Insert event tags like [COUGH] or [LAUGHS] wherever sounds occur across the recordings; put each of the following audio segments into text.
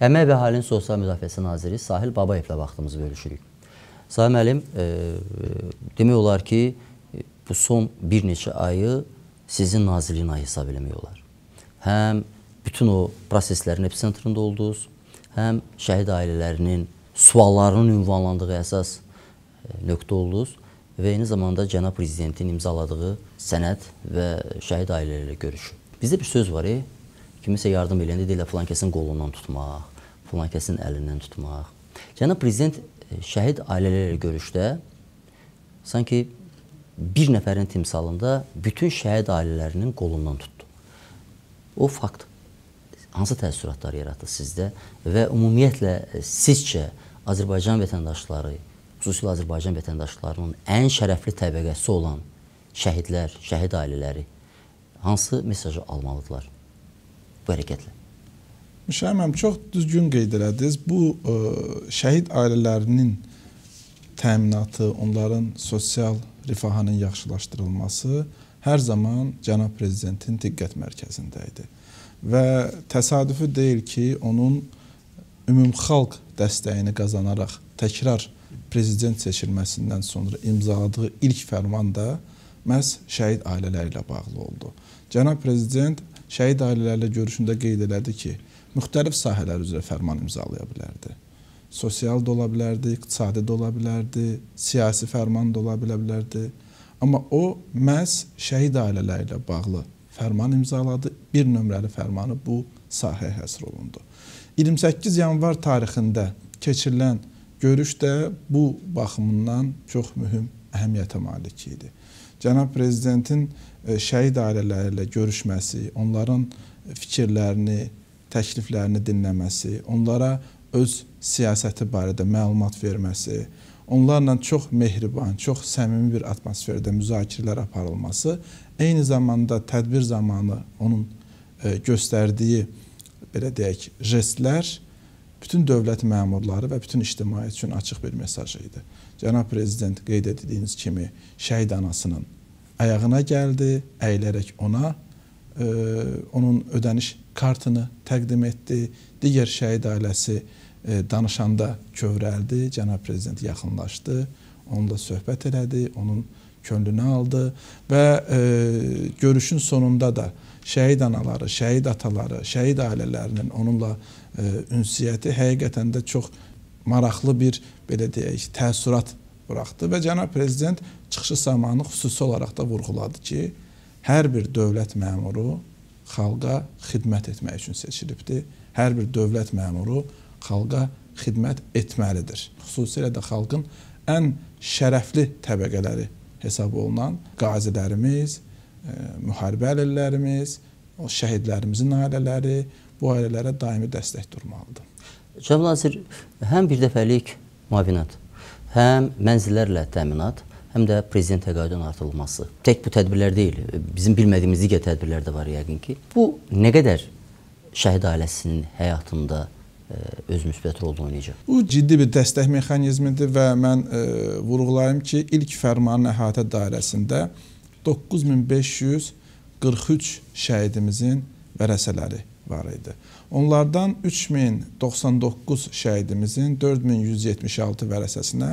Əmək və Əhalinin Sosial Müdafiəsi Naziri Sahil Babayevlə vaxtımızı bölüşürük. Sahil müəllim, e, demək olar ki, bu son bir neçə ayı sizin nazirliyin ayı hesab eləmək olar. Həm bütün o proseslərin episentrində oldunuz, həm şəhid ailələrinin suallarının ünvanlandığı əsas e, nöqtə oldunuz və eyni zamanda cənab prezidentin imzaladığı sənəd və şəhid ailələri ilə görüşü. Bizdə bir söz var, e, kimisə yardım eləyəndə deyirlər filan kəsin qolundan tutmaq, filan kəsin əlindən tutmaq. Cənab prezident e, şəhid ailələri ilə görüşdə sanki bir nəfərin timsalında bütün şəhid ailələrinin qolundan tutdu. O fakt hansı təəssüratlar yaratdı sizdə və ümumiyyətlə e, sizcə Azərbaycan vətəndaşları xüsusilə Azərbaycan vətəndaşlarının ən şərəfli təbəqəsi olan şəhidlər, şəhid ailələri hansı mesajı almalıdırlar bu hərəkətlə? Müşahiməm, çox düzgün qeyd elədiniz. Bu ə, e, şəhid ailələrinin təminatı, onların sosial rifahının yaxşılaşdırılması hər zaman cənab prezidentin diqqət mərkəzində idi. Və təsadüfi deyil ki, onun ümumxalq dəstəyini qazanaraq təkrar prezident seçilməsindən sonra imzaladığı ilk fərman da məhz şəhid ailələri ilə bağlı oldu. Cənab prezident şəhid ailələrlə görüşündə qeyd elədi ki, müxtəlif sahələr üzrə fərman imzalaya bilərdi. Sosial da ola bilərdi, iqtisadi da ola bilərdi, siyasi fərman da ola bilərdi. Amma o məhz şəhid ailələri ilə bağlı fərman imzaladı. Bir nömrəli fərmanı bu sahəyə həsr olundu. 28 yanvar tarixində keçirilən görüş də bu baxımından çox mühüm əhəmiyyətə malik idi. Cənab prezidentin e, şəhid ailələri ilə görüşməsi, onların fikirlərini, təkliflərini dinləməsi, onlara öz siyasəti barədə məlumat verməsi, onlarla çox mehriban, çox səmimi bir atmosferdə müzakirələr aparılması, eyni zamanda tədbir zamanı onun e, göstərdiyi belə deyək, jestlər bütün dövlət məmurları və bütün ictimaiyyət üçün açıq bir mesaj idi. Cənab prezident qeyd etdiyiniz kimi şəhid anasının ayağına gəldi, əyilərək ona ə, onun ödəniş kartını təqdim etdi. Digər şəhid ailəsi ə, danışanda kövrəldi, cənab prezident yaxınlaşdı, onunla söhbət elədi, onun könlünü aldı və ə, görüşün sonunda da şəhid anaları, şəhid ataları, şəhid ailələrinin onunla ə, ünsiyyəti həqiqətən də çox maraqlı bir belə deyək, təəssürat buraxdı və cənab prezident çıxışı zamanı xüsusi olaraq da vurğuladı ki, hər bir dövlət məmuru xalqa xidmət etmək üçün seçilibdir. Hər bir dövlət məmuru xalqa xidmət etməlidir. Xüsusilə də xalqın ən şərəfli təbəqələri hesab olunan qazilərimiz, müharibə əlillərimiz, o şəhidlərimizin ailələri, bu ailələrə daimi dəstək durmalıdır. Cənab nazir, həm bir dəfəlik müavinət, həm mənzillərlə təminat, həm də prezident təqaüdünün artırılması. Tək bu tədbirlər deyil, bizim bilmədiyimiz digər tədbirlər də var yəqin ki. Bu nə qədər şəhid ailəsinin həyatında e, öz müsbət rolunu oynayacaq. Bu ciddi bir dəstək mexanizmidir və mən e, vurğulayım ki, ilk fərmanın əhatə dairəsində 9543 şəhidimizin vərəsələri var idi. Onlardan 3099 şəhidimizin 4176 vərəsəsinə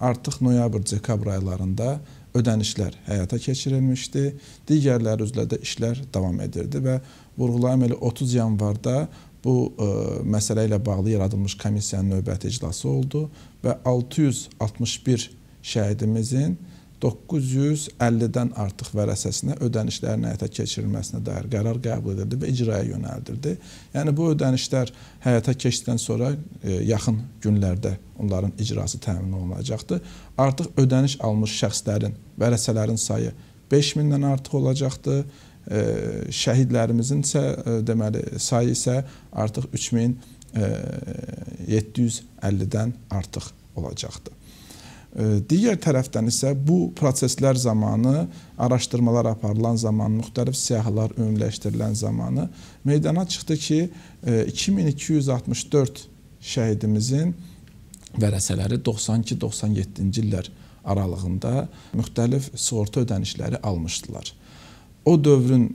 artıq noyabr-dekabr aylarında ödənişlər həyata keçirilmişdi. Digərləri üzrə də işlər davam edirdi və vurğulayım elə 30 yanvarda bu ə, e, məsələ ilə bağlı yaradılmış komissiyanın növbəti iclası oldu və 661 şəhidimizin 950-dən artıq vərəsəsinə ödənişlərin həyata keçirilməsinə dair qərar qəbul edildi və icraya yönəldildi. Yəni bu ödənişlər həyata keçdikdən sonra e, yaxın günlərdə onların icrası təmin olunacaqdır. Artıq ödəniş almış şəxslərin, vərəsələrin sayı 5000-dən artıq olacaqdır. E, şəhidlərimizin isə e, deməli sayı isə artıq 3750-dən artıq olacaqdır. Digər tərəfdən isə bu proseslər zamanı, araşdırmalar aparılan zamanı, müxtəlif siyahılar ümumiləşdirilən zamanı meydana çıxdı ki, 2264 şəhidimizin vərəsələri 92-97-ci illər aralığında müxtəlif sığorta ödənişləri almışdılar. O dövrün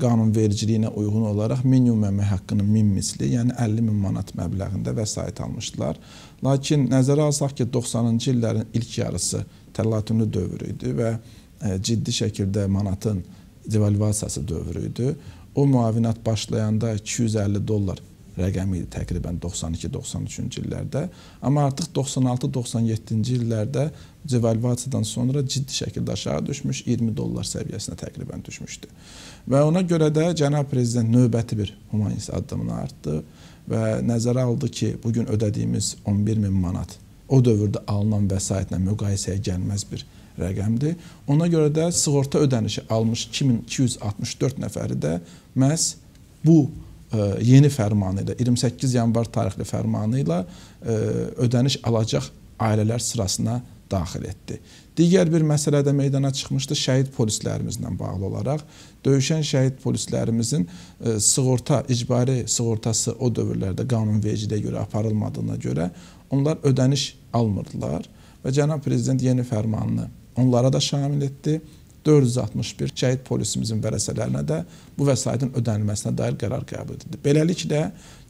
qanunvericiliyinə uyğun olaraq minimum əmək haqqının 1000 misli, yəni 50 min manat məbləğində vəsait almışdılar. Lakin nəzərə alsaq ki, 90-cı illərin ilk yarısı təlatümlü dövr idi və e, ciddi şəkildə manatın devalvasiyası dövrü idi. O müavinət başlayanda 250 dollar rəqəmi idi təqribən 92-93-cü illərdə. Amma artıq 96-97-ci illərdə devalvasiyadan sonra ciddi şəkildə aşağı düşmüş, 20 dollar səviyyəsinə təqribən düşmüşdü. Və ona görə də cənab prezident növbəti bir humanist addımını artdı və nəzərə aldı ki, bu gün ödədiyimiz 11 min manat o dövrdə alınan vəsaitlə müqayisəyə gəlməz bir rəqəmdir. Ona görə də sığorta ödənişi almış 2264 nəfəri də məhz bu ə, yeni fərmanı ilə 28 yanvar tarixli fərmanı ilə ə, ödəniş alacaq ailələr sırasına daxil etdi. Digər bir məsələ də meydana çıxmışdı şəhid polislərimizlə bağlı olaraq. Döyüşən şəhid polislərimizin ə, sığorta, icbari sığortası o dövrlərdə qanunvericiliyə görə aparılmadığına görə onlar ödəniş almırdılar və cənab prezident yeni fərmanını onlara da şamil etdi. 461 şəhid polisimizin vərəsələrinə də bu vəsaitin ödənilməsinə dair qərar qəbul edildi. Beləliklə,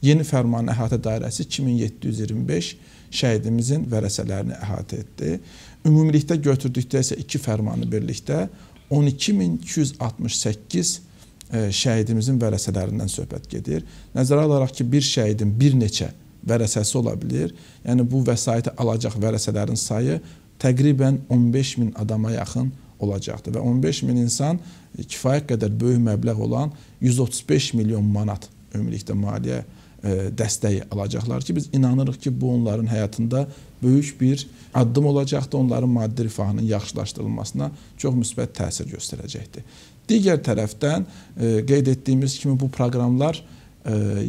yeni fərmanın əhatə dairəsi 2725 şəhidimizin vərəsələrini əhatə etdi. Ümumilikdə götürdükdə isə iki fərmanı birlikdə 12268 e, şəhidimizin vərəsələrindən söhbət gedir. Nəzərə alaraq ki, bir şəhidin bir neçə vərəsəsi ola bilər. Yəni bu vəsaiti alacaq vərəsələrin sayı təqribən 15 min adama yaxın olacaqdır və 15 min insan kifayət qədər böyük məbləğ olan 135 milyon manat ümumilikdə maliyyə e, dəstəyi alacaqlar ki, biz inanırıq ki, bu onların həyatında böyük bir addım olacaqdır, onların maddi rifahının yaxşılaşdırılmasına çox müsbət təsir göstərəcəkdir. Digər tərəfdən e, qeyd etdiyimiz kimi bu proqramlar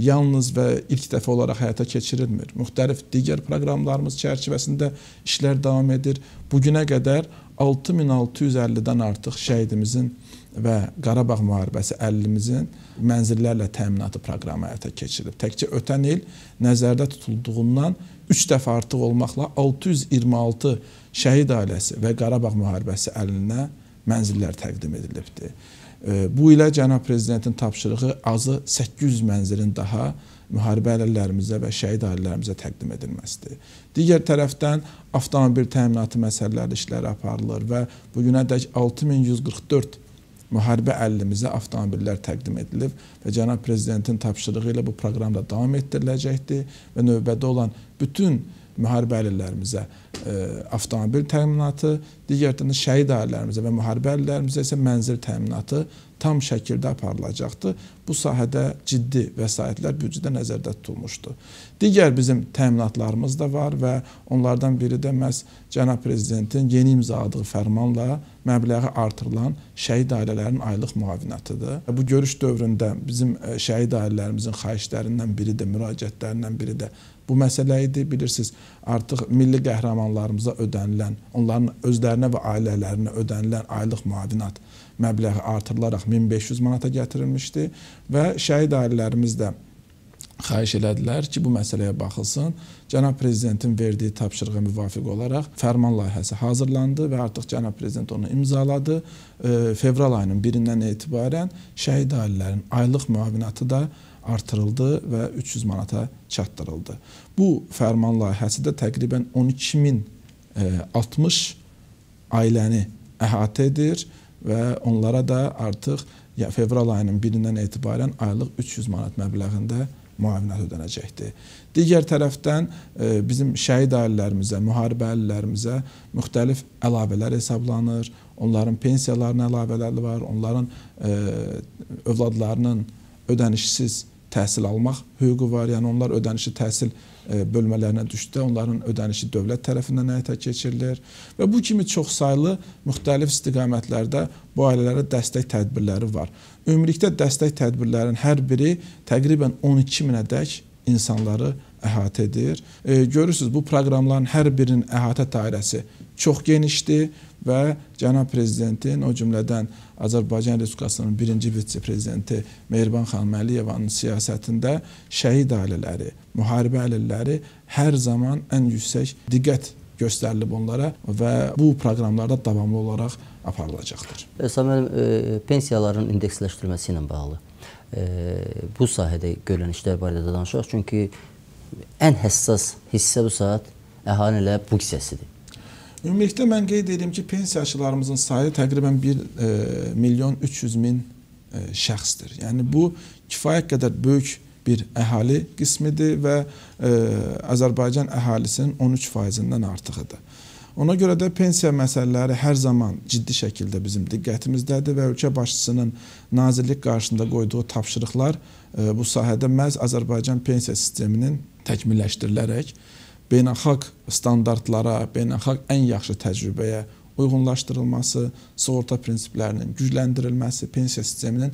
yalnız və ilk dəfə olaraq həyata keçirilmir. Müxtəlif digər proqramlarımız çərçivəsində işlər davam edir. Bu günə qədər 6650-dən artıq şəhidimizin və Qarabağ müharibəsi 50-mizin mənzillərlə təminatı proqramı həyata keçirilib. Təkcə ötən il nəzərdə tutulduğundan 3 dəfə artıq olmaqla 626 şəhid ailəsi və Qarabağ müharibəsi əlinə mənzillər təqdim edilibdir. Bu ilə cənab prezidentin tapşırığı azı 800 mənzilin daha müharibə əlillərimizə və şəhid ailələrimizə təqdim edilməsidir. Digər tərəfdən avtomobil təminatı məsələləri işləri aparılır və bu günədək 6144 müharibə əllimizə avtomobillər təqdim edilib və cənab prezidentin tapşırığı ilə bu proqram da davam etdiriləcəkdir və növbədə olan bütün müharibə əlillərimizə e, avtomobil təminatı, digərdən də şəhid ailələrimizə və müharibə əlillərimizə isə mənzil təminatı tam şəkildə aparılacaqdır. Bu sahədə ciddi vəsaitlər büdcədə nəzərdə tutulmuşdur. Digər bizim təminatlarımız da var və onlardan biri də məhz cənab prezidentin yeni imzaladığı fərmanla məbləği artırılan şəhid ailələrinin aylıq müavinatıdır. Bu görüş dövründə bizim e, şəhid ailələrimizin xahişlərindən biri də, müraciətlərindən biri də bu məsələ idi. Bilirsiniz, artıq milli qəhrəmanlarımıza ödənilən, onların özlərinə və ailələrinə ödənilən aylıq müavinat məbləği artırılaraq 1500 manata gətirilmişdi və şəhid ailələrimiz də xahiş elədilər ki, bu məsələyə baxılsın. Cənab prezidentin verdiyi tapşırığa müvafiq olaraq fərman layihəsi hazırlandı və artıq cənab prezident onu imzaladı. Fevral ayının 1-dən etibarən şəhid ailələrin aylıq müavinatı da artırıldı və 300 manata çatdırıldı. Bu fərman layihəsi də təqribən 12060 e, ailəni əhatə edir və onlara da artıq ya fevral ayının 1-dən etibarən aylıq 300 manat məbləğində müavinət ödənəcəkdir. Digər tərəfdən e, bizim şəhid ailələrimizə, müharibə əlillərimizə müxtəlif əlavələr hesablanır. Onların pensiyalarına əlavələri var, onların e, övladlarının ödənişsiz təhsil almaq hüququ var. Yəni onlar ödənişli təhsil e, bölmələrinə düşdükdə onların ödənişi dövlət tərəfindən həyata keçirilir və bu kimi çoxsaylı müxtəlif istiqamətlərdə bu ailələrə dəstək tədbirləri var. Ümumilikdə dəstək tədbirlərinin hər biri təqribən 12 minədək insanları əhatə edir. E, görürsüz bu proqramların hər birinin əhatə dairəsi çox genişdir və cənab prezidentin o cümlədən Azərbaycan Respublikasının birinci vitse-prezidenti Mehriban xanım Əliyevanın siyasətində şəhid ailələri, müharibə ailələri hər zaman ən yüksək diqqət göstərilib onlara və bu proqramlarda davamlı olaraq aparılacaqdır. Səməl e, pensiyaların indeksləşdirilməsi ilə bağlı e, bu sahədə görülən işlər barədə də danışaq çünki ən həssas hissə bu saat əhalinin elə bu hissəsidir. Ümumilikdə mən qeyd edirəm ki, pensiyaçılarımızın sayı təqribən 1 e, milyon 300 min e, şəxsdir. Yəni bu kifayət qədər böyük bir əhali qismidir və e, Azərbaycan əhalisinin 13%-dən artığıdır. Ona görə də pensiya məsələləri hər zaman ciddi şəkildə bizim diqqətimizdədir və ölkə başçısının nazirlik qarşısında qoyduğu tapşırıqlar e, bu sahədə məhz Azərbaycan pensiya sisteminin təkmilləşdirilərək beynəlxalq standartlara, beynəlxalq ən yaxşı təcrübəyə uyğunlaşdırılması, sığorta prinsiplərinin gücləndirilməsi, pensiya sisteminin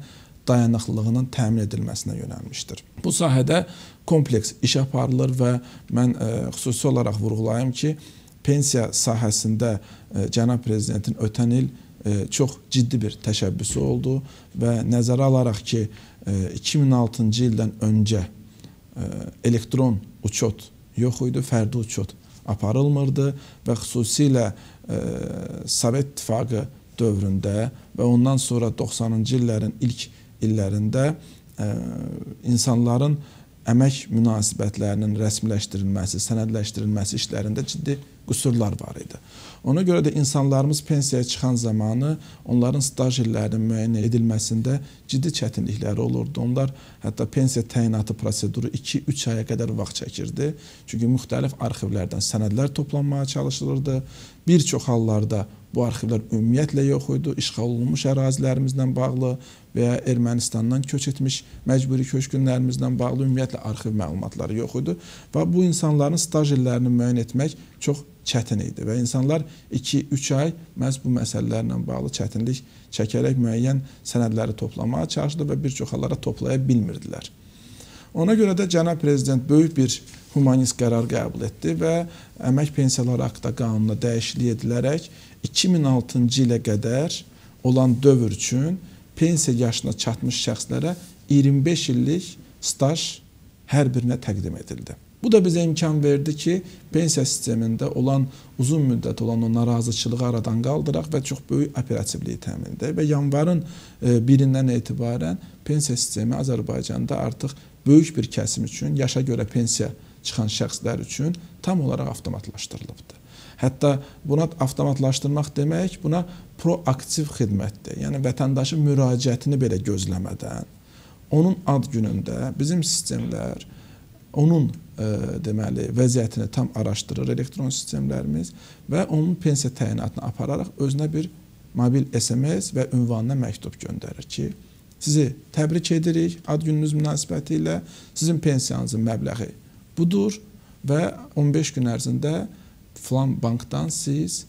dayanıqlılığının təmin edilməsinə yönəlmişdir. Bu sahədə kompleks iş aparılır və mən ə, e, xüsusi olaraq vurğulayım ki, pensiya sahəsində ə, e, cənab prezidentin ötən il ə, e, çox ciddi bir təşəbbüsü oldu və nəzərə alaraq ki, ə, 2006-cı ildən öncə elektron uçot yox idi, fərdi uçot aparılmırdı və xüsusilə ə, Sovet İttifaqı dövründə və ondan sonra 90-cı illərin ilk illərində ə, insanların əmək münasibətlərinin rəsmiləşdirilməsi, sənədləşdirilməsi işlərində ciddi qüsurlar var idi. Ona görə də insanlarımız pensiyaya çıxan zamanı onların staj illərinin müəyyən edilməsində ciddi çətinlikləri olurdu. Onlar hətta pensiya təyinatı proseduru 2-3 aya qədər vaxt çəkirdi. Çünki müxtəlif arxivlərdən sənədlər toplanmağa çalışılırdı. Bir çox hallarda bu arxivlər ümumiyyətlə yox idi. İşğal olunmuş ərazilərimizlə bağlı və ya Ermənistandan köç etmiş məcburi köçkünlərimizlə bağlı ümumiyyətlə arxiv məlumatları yox idi və bu insanların staj illərini müəyyən etmək çox çətin idi və insanlar 2-3 ay məhz bu məsələlərlə bağlı çətinlik çəkərək müəyyən sənədləri toplamağa çalışdı və bir çox hallara toplaya bilmirdilər. Ona görə də cənab prezident böyük bir humanist qərar qəbul etdi və əmək pensiyaları haqqında qanuna dəyişiklik edilərək 2006-cı ilə qədər olan dövr üçün pensiya yaşına çatmış şəxslərə 25 illik staj hər birinə təqdim edildi. Bu da bizə imkan verdi ki, pensiya sistemində olan uzun müddət olan o narazıçılığı aradan qaldıraq və çox böyük operativliyi təmin edək və yanvarın e, birindən etibarən pensiya sistemi Azərbaycanda artıq böyük bir kəsim üçün, yaşa görə pensiya çıxan şəxslər üçün tam olaraq avtomatlaşdırılıbdır. Hətta buna avtomatlaşdırmaq demək, buna proaktiv xidmətdir. Yəni vətəndaşın müraciətini belə gözləmədən onun ad günündə bizim sistemlər onun ə, e, deməli vəziyyətini tam araşdırır elektron sistemlərimiz və onun pensiya təyinatını apararaq özünə bir mobil SMS və ünvanına məktub göndərir ki, sizi təbrik edirik ad gününüz münasibəti ilə sizin pensiyanızın məbləği budur və 15 gün ərzində filan bankdan siz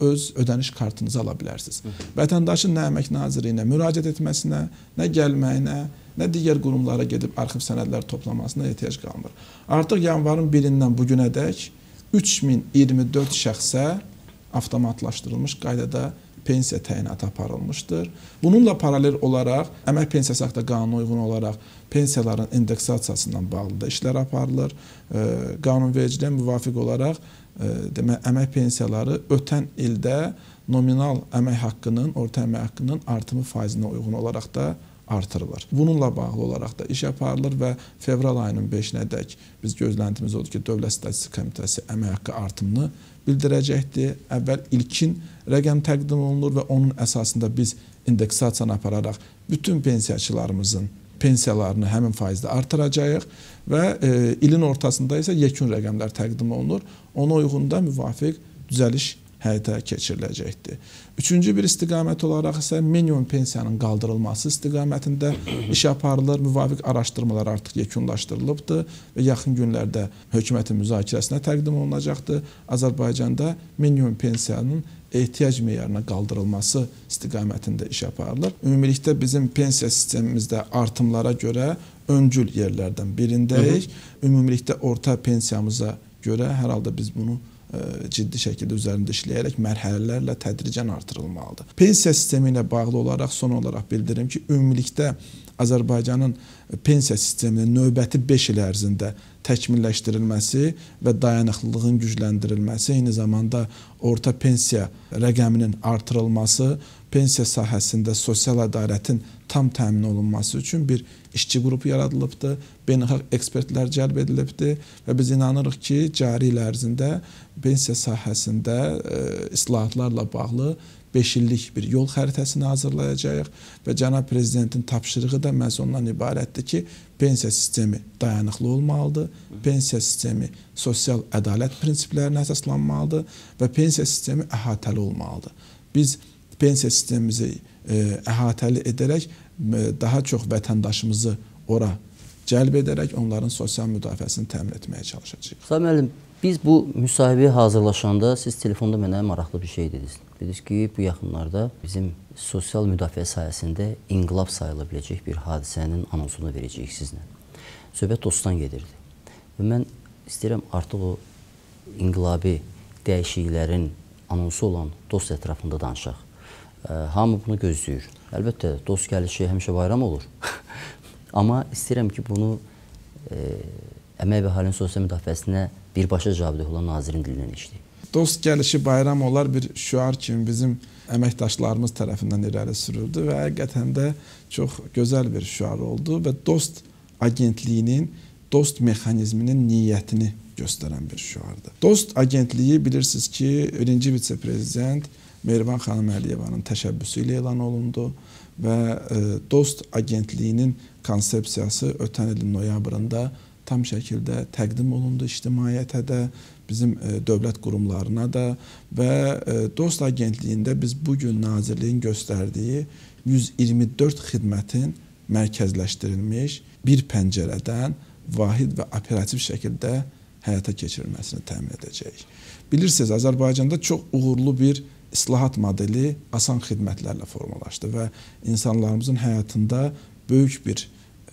öz ödəniş kartınızı ala bilərsiniz. Vətəndaşın nə əmək nazirliyinə müraciət etməsinə, nə gəlməyinə, nə digər qurumlara gedib arxiv sənədlər toplamasına ehtiyac qalmır. Artıq yanvarın 1-dən bu günədək 3024 şəxsə avtomatlaşdırılmış qaydada pensiya təyinatı aparılmışdır. Bununla paralel olaraq əmək pensiyası haqqında qanuna uyğun olaraq pensiyaların indeksasiyasından bağlı da işlər aparılır. Qanunvericiliyə müvafiq olaraq demək əmək pensiyaları ötən ildə nominal əmək haqqının, orta əmək haqqının artımı faizinə uyğun olaraq da artırılır. Bununla bağlı olaraq da iş aparılır və fevral ayının 5-nədək biz gözləntimiz odur ki, Dövlət Statistika Komitəsi əmək haqqı artımını bildirəcəkdir. Əvvəl ilkin rəqəm təqdim olunur və onun əsasında biz indeksasiyanı apararaq bütün pensiyaçılarımızın pensiyalarını həmin faizdə artıracağıq və e, ilin ortasında isə yekun rəqəmlər təqdim olunur. Ona uyğun da müvafiq düzəliş həyata keçiriləcəkdir. Üçüncü bir istiqamət olaraq isə minimum pensiyanın qaldırılması istiqamətində iş aparılır. Müvafiq araşdırmalar artıq yekunlaşdırılıbdır və yaxın günlərdə hökumətin müzakirəsinə təqdim olunacaqdır. Azərbaycanda minimum pensiyanın ehtiyac meyarına qaldırılması istiqamətində iş aparılır. Ümumilikdə bizim pensiya sistemimizdə artımlara görə öncül yerlərdən birindəyik. Ümumilikdə orta pensiyamıza görə hər halda biz bunu ciddi şəkildə üzərində işləyərək mərhələlərlə tədricən artırılmalıdır. Pensiya sistemi ilə bağlı olaraq son olaraq bildirim ki, ümumilikdə Azərbaycanın pensiya sisteminin növbəti 5 il ərzində təkmilləşdirilməsi və dayanıqlılığın gücləndirilməsi, eyni zamanda orta pensiya rəqəminin artırılması, pensiya sahəsində sosial ədalətin tam təmin olunması üçün bir işçi qrupu yaradılıbdır, beynəlxalq ekspertlər cəlb edilibdir və biz inanırıq ki, cari il ərzində pensiya sahəsində e, islahatlarla bağlı 5 illik bir yol xəritəsini hazırlayacağıq və cənab prezidentin tapşırığı da məhz ondan ibarətdir ki, pensiya sistemi dayanıqlı olmalıdır, pensiya sistemi sosial ədalət prinsiplərinə əsaslanmalıdır və pensiya sistemi əhatəli olmalıdır. Biz pensiya sistemimizi e, əhatəli edərək e, daha çox vətəndaşımızı ora cəlb edərək onların sosial müdafiəsini təmin etməyə çalışacağıq. Sami müəllim, biz bu müsahibəyə hazırlaşanda siz telefonda mənə maraqlı bir şey dediniz. Dediniz ki, bu yaxınlarda bizim sosial müdafiə sahəsində inqilab sayıla biləcək bir hadisənin anonsunu verəcəyik sizlə. Söhbət dostdan gedirdi. Və mən istəyirəm artıq o inqilabi dəyişikliklərin anonsu olan dost ətrafında danışaq. Hamı bunu gözləyir. Əlbəttə, dost gəlişi həmişə bayram olur. [LAUGHS] Amma istəyirəm ki, bunu e, Əmək və Əhalinin Sosial Müdafiəsinə birbaşa cavabdeh olan nazirin dilindən eşitdik. Dost gəlişi bayram olar bir şüar kimi bizim əməkdaşlarımız tərəfindən irəli sürüldü və həqiqətən də çox gözəl bir şüar oldu və dost agentliyinin, dost mexanizminin niyyətini göstərən bir şüardır. Dost agentliyi bilirsiniz ki, birinci vitse-prezident Mehriban xanım Əliyevanın təşəbbüsü ilə elan olundu və e, Dost agentliyinin konsepsiyası ötən ilin noyabrında tam şəkildə təqdim olundu ictimaiyyətə də, bizim e, dövlət qurumlarına da və e, Dost agentliyində biz bu gün nazirliyin göstərdiyi 124 xidmətin mərkəzləşdirilmiş bir pəncərədən vahid və operativ şəkildə həyata keçirilməsini təmin edəcəyik. Bilirsiniz, Azərbaycanda çox uğurlu bir islahat modeli asan xidmətlərlə formalaşdı və insanlarımızın həyatında böyük bir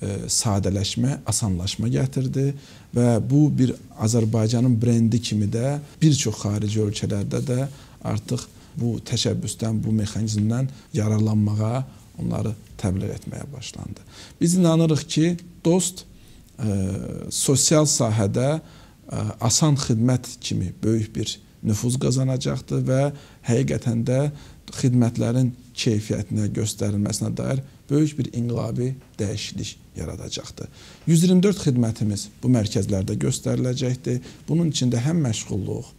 e, sadələşmə, asanlaşma gətirdi və bu bir Azərbaycanın brendi kimi də bir çox xarici ölkələrdə də artıq bu təşəbbüsdən, bu mexanizmdən yararlanmağa, onları təbliğ etməyə başlandı. Biz inanırıq ki, dost ə, e, sosial sahədə ə, e, asan xidmət kimi böyük bir nüfuz qazanacaqdır və həqiqətən də xidmətlərin keyfiyyətinə göstərilməsinə dair böyük bir inqilabi dəyişiklik yaradacaqdır. 124 xidmətimiz bu mərkəzlərdə göstəriləcəkdir. Bunun içində həm məşğulluq,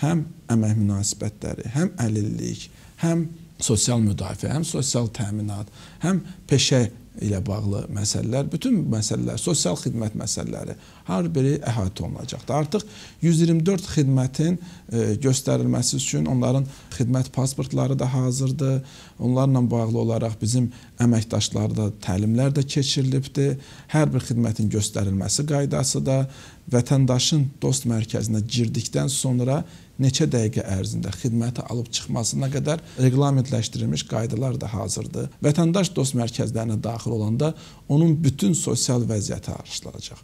həm əmək münasibətləri, həm əlillik, həm sosial müdafiə, həm sosial təminat, həm peşə ilə bağlı məsələlər, bütün məsələlər, sosial xidmət məsələləri hər biri əhatə olunacaqdır. Artıq 124 xidmətin e, göstərilməsi üçün onların xidmət pasportları da hazırdır. Onlarla bağlı olaraq bizim əməkdaşlarda təlimlər də keçirilibdir. Hər bir xidmətin göstərilməsi qaydası da vətəndaşın dost mərkəzinə girdikdən sonra neçə dəqiqə ərzində xidməti alıb çıxmasına qədər reqlamentləşdirilmiş qaydalar da hazırdır. Vətəndaş dost mərkəzlərinə daxil olanda onun bütün sosial vəziyyəti araşdırılacaq.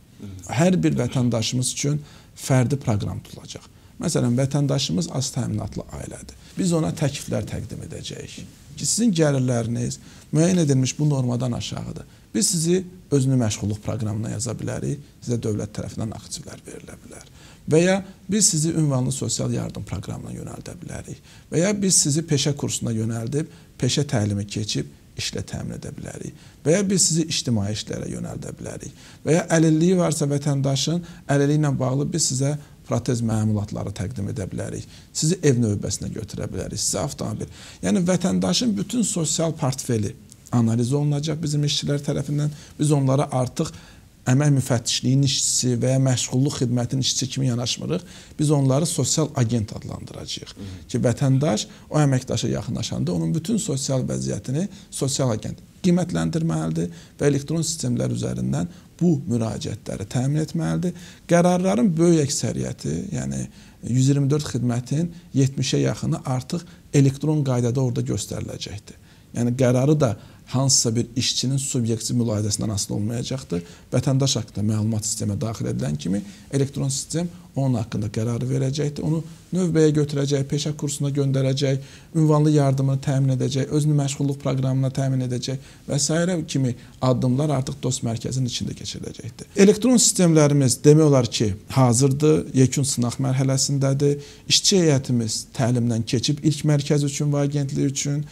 Hər bir vətəndaşımız üçün fərdi proqram tutulacaq. Məsələn, vətəndaşımız az təminatlı ailədir. Biz ona təkliflər təqdim edəcəyik ki, sizin gəlirləriniz müəyyən edilmiş bu normadan aşağıdır. Biz sizi özünü məşğulluq proqramına yaza bilərik, sizə dövlət tərəfindən aktivlər verilə bilər. Və ya biz sizi ünvanlı sosial yardım proqramına yönəldə bilərik. Və ya biz sizi peşə kursuna yönəldib, peşə təlimi keçib işlə təmin edə bilərik. Və ya biz sizi ictimai işlərə yönəldə bilərik. Və ya əlilliyi varsa vətəndaşın əlilliyi ilə bağlı biz sizə protez məmulatları təqdim edə bilərik. Sizi ev növbəsinə götürə bilərik, sizə avtomobil. Yəni vətəndaşın bütün sosial portfeli analiz olunacaq bizim işçilər tərəfindən. Biz onlara artıq əmək müfəttişliyinin işçisi və ya məşğulluq xidmətinin işçisi kimi yanaşmırıq. Biz onları sosial agent adlandıracağıq. Ki vətəndaş o əməkdaşa yaxınlaşanda onun bütün sosial vəziyyətini sosial agent qiymətləndirməlidir və elektron sistemlər üzərindən bu müraciətləri təmin etməlidir. Qərarların böyük əksəriyyəti, yəni 124 xidmətin 70-ə yaxını artıq elektron qaydada orada göstəriləcəkdir. Yəni qərarı da hansısa bir işçinin subyektiv mülahidəsindən asılı olmayacaqdır. Vətəndaş haqqında məlumat sistemə daxil edilən kimi elektron sistem onun haqqında qərar verəcəkdir. Onu növbəyə götürəcək, peşə kursuna göndərəcək, ünvanlı yardımını təmin edəcək, özünü məşğulluq proqramına təmin edəcək və s. kimi addımlar artıq dost mərkəzinin içində keçiriləcəkdir. Elektron sistemlərimiz demək olar ki, hazırdır, yekun sınaq mərhələsindədir. İşçi heyətimiz təlimdən keçib ilk mərkəz üçün və agentlik üçün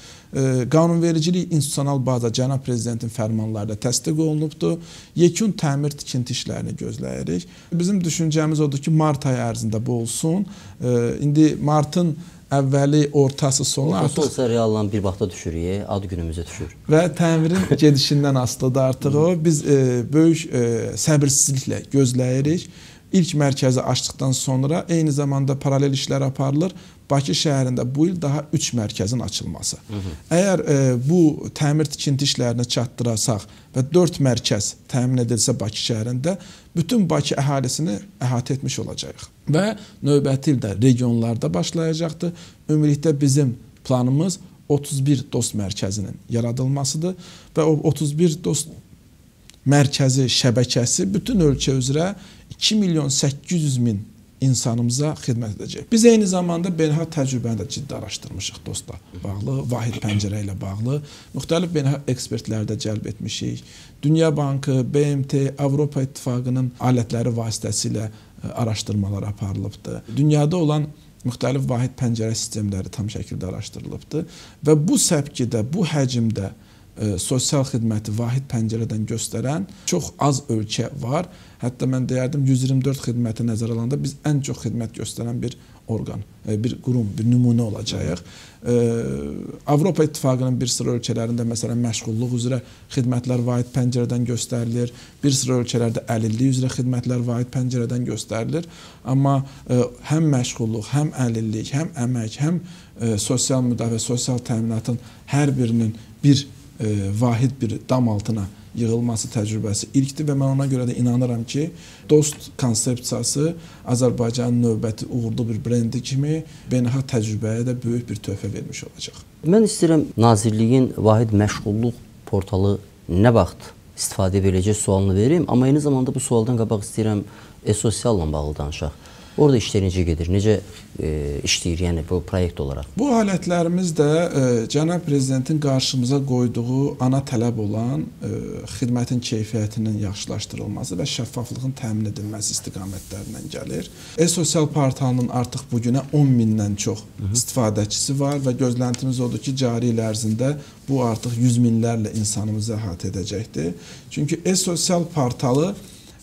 qanunvericilik institusional baza cənab prezidentin fərmanları da təsdiq olunubdur. Yekun təmir tikinti işlərini gözləyirik. Bizim düşüncəmiz odur ki, mart ayı ərzində bu olsun. İndi martın əvvəli, ortası, sonu Ortası olsa reallan bir vaxta düşürük, ad günümüzə düşür. Və təmirin [LAUGHS] gedişindən asılıdır artıq o. Biz e, böyük e, səbirsizliklə gözləyirik. İlk mərkəzi açdıqdan sonra eyni zamanda paralel işlər aparılır. Bakı şəhərində bu il daha 3 mərkəzin açılması. Hı -hı. Əgər e, bu təmir tikinti işlərini çatdırasaq və 4 mərkəz təmin edilsə Bakı şəhərində, bütün Bakı əhalisini əhatə etmiş olacağıq. Və növbəti ildə regionlarda başlayacaqdır. Ümumilikdə bizim planımız 31 dost mərkəzinin yaradılmasıdır və o 31 dost mərkəzi şəbəkəsi bütün ölkə üzrə 2 milyon 800 min insanımıza xidmət edəcək. Biz eyni zamanda beynəlxalq təcrübəni də ciddi araşdırmışıq dostlar. Bağlı Vahid pəncərə ilə bağlı müxtəlif beynəlxalq ekspertləri də cəlb etmişik. Dünya Bankı, BMT, Avropa İttifaqının alətləri vasitəsilə e, araşdırmalar aparılıbdı. Dünyada olan müxtəlif vahid pəncərə sistemləri tam şəkildə araşdırılıbdı və bu səpkidə, bu həcmdə sosial xidməti vahid pəncərədən göstərən çox az ölkə var. Hətta mən deyərdim 124 xidməti nəzərə alanda biz ən çox xidmət göstərən bir orqan, e, bir qurum, bir nümunə olacağıq. E, Avropa İttifaqının bir sıra ölkələrində məsələn məşğulluq üzrə xidmətlər vahid pəncərədən göstərilir. Bir sıra ölkələrdə əlillik üzrə xidmətlər vahid pəncərədən göstərilir. Amma e, həm məşğulluq, həm əlillik, həm əmək, həm sosial müdafiə, sosial təminatın hər birinin bir vahid bir dam altına yığılması təcrübəsi ilkdir və mən ona görə də inanıram ki, dost konsepsiyası Azərbaycanın növbəti uğurlu bir brendi kimi beynəlxalq təcrübəyə də böyük bir töhfə vermiş olacaq. Mən istəyirəm Nazirliyin vahid məşğulluq portalı nə vaxt istifadə ediləcək sualını verim, amma eyni zamanda bu sualdan qabaq istəyirəm e-sosialla bağlı danışaq. Orada işlər necə gedir? Necə e, işləyir, yəni bu proyekt olaraq? Bu alətlərimiz də e, cənab prezidentin qarşımıza qoyduğu ana tələb olan e, xidmətin keyfiyyətinin yaxşılaşdırılması və şəffaflığın təmin edilməsi istiqamətlərindən gəlir. E-sosial portalının artıq bu günə 10 mindən çox istifadəçisi var və gözləntimiz odur ki, cari il ərzində bu artıq 100 minlərlə insanımızı əhatə edəcəkdir. Çünki e-sosial portalı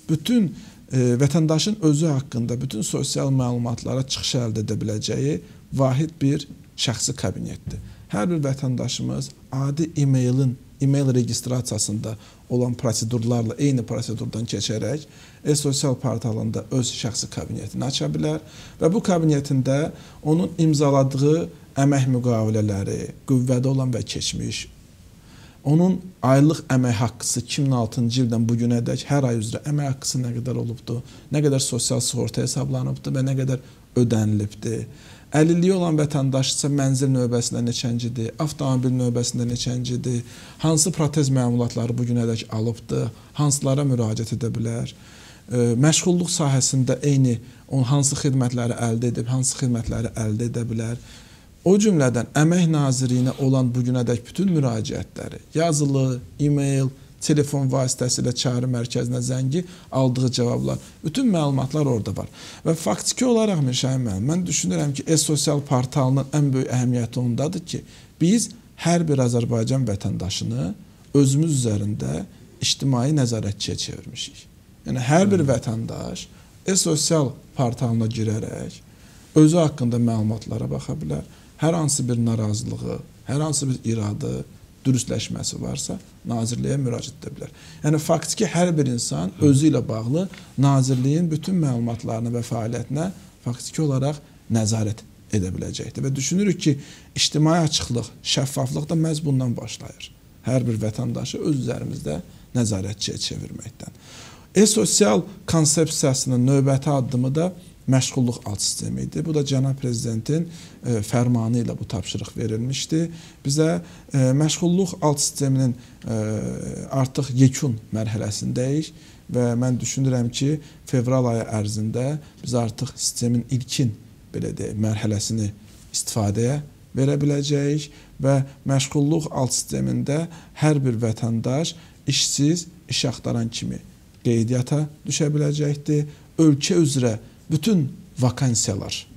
bütün vətəndaşın özü haqqında bütün sosial məlumatlara çıxış əldə edə biləcəyi vahid bir şəxsi kabinetdir. Hər bir vətəndaşımız adi e-mailin e-mail registrasiyasında olan prosedurlarla eyni prosedurdan keçərək e-sosial portalında öz şəxsi kabinetini aça bilər və bu kabinetində onun imzaladığı əmək müqavilələri, qüvvədə olan və keçmiş Onun aylıq əmək haqqısı 2006-cı ildən bu günədək hər ay üzrə əmək haqqısı nə qədər olubdu, nə qədər sosial sığorta hesablanıbdı və nə qədər ödənilibdi. Əlilliyi olan vətəndaş isə mənzil növbəsində neçəncidir, avtomobil növbəsində neçəncidir, hansı protez məmulatları bu günədək alıbdı, hansılara müraciət edə bilər, məşğulluq sahəsində eyni hansı xidmətləri əldə edib, hansı xidmətləri əldə edə bilər O cümlədən Əmək Nazirliyinə olan bu günədək bütün müraciətləri, yazılı, e-mail, telefon vasitəsilə çağrı mərkəzinə zəngi aldığı cavablar, bütün məlumatlar orada var. Və faktiki olaraq Mirşahin müəllim, mən düşünürəm ki, e-sosial portalının ən böyük əhəmiyyəti ondadır ki, biz hər bir Azərbaycan vətəndaşını özümüz üzərində ictimai nəzarətçiyə çevirmişik. Yəni hər bir vətəndaş e-sosial portalına girərək özü haqqında məlumatlara baxa bilər hər hansı bir narazılığı, hər hansı bir iradı, dürüstləşməsi varsa nazirliyə müraciət edə bilər. Yəni faktiki hər bir insan özü ilə bağlı nazirliyin bütün məlumatlarına və fəaliyyətinə faktiki olaraq nəzarət edə biləcəkdir və düşünürük ki, ictimai açıqlıq, şəffaflıq da məhz bundan başlayır. Hər bir vətəndaşı öz üzərimizdə nəzarətçiyə çevirməkdən. E-sosial konsepsiyasının növbəti addımı da məşğulluq alt sistemi idi. Bu da cənab prezidentin e, fərmanı ilə bu tapşırıq verilmişdi. Bizə e, məşğulluq alt sisteminin e, artıq yekun mərhələsindəyik və mən düşünürəm ki, fevral ayı ərzində biz artıq sistemin ilkin belə deyək, mərhələsini istifadəyə verə biləcəyik və məşğulluq alt sistemində hər bir vətəndaş işsiz, iş axtaran kimi qeydiyyata düşə biləcəkdir. Ölkə üzrə bütün vakansiyalar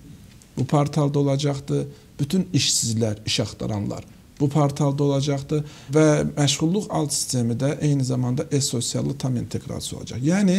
bu portalda olacaqdır. Bütün işsizlər, iş axtaranlar bu portalda olacaqdır və məşğulluq alt sistemi də eyni zamanda e-sosiallı tam inteqrasiya olacaq. Yəni